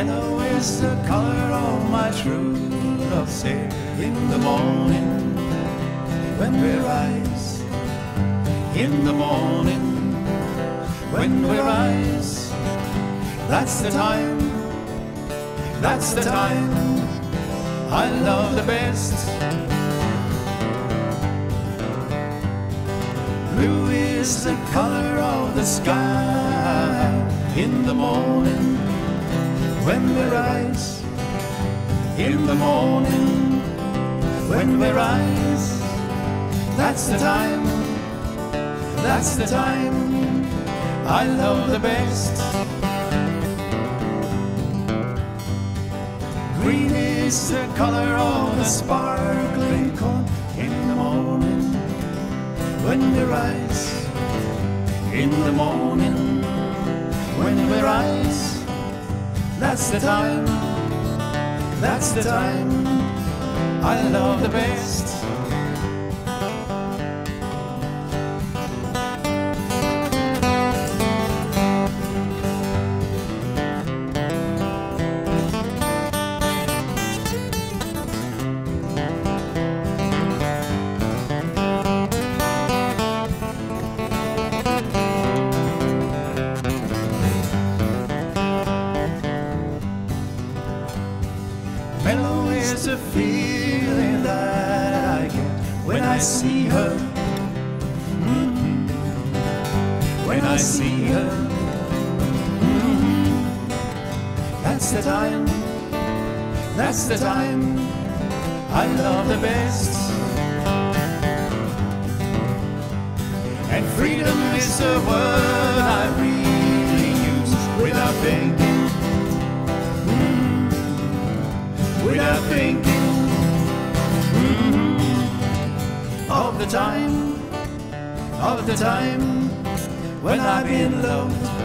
is the color of my true love's hair in the morning when we rise. In the morning when we rise. That's the time, that's the time I love the best. Blue is the color of the sky in the morning when we rise. In the morning when we rise. That's the time, that's the time I love the best. Green is the color of the sparkling corn in the morning when we rise. In the morning when we rise. That's the time, that's the time I love the best. Mellow is a feeling that I get when I see her. When I see her. That's the time, that's the time I love the best. And freedom is a word I really use without thinking. Without thinking mm, of the time, of the time when I've been loved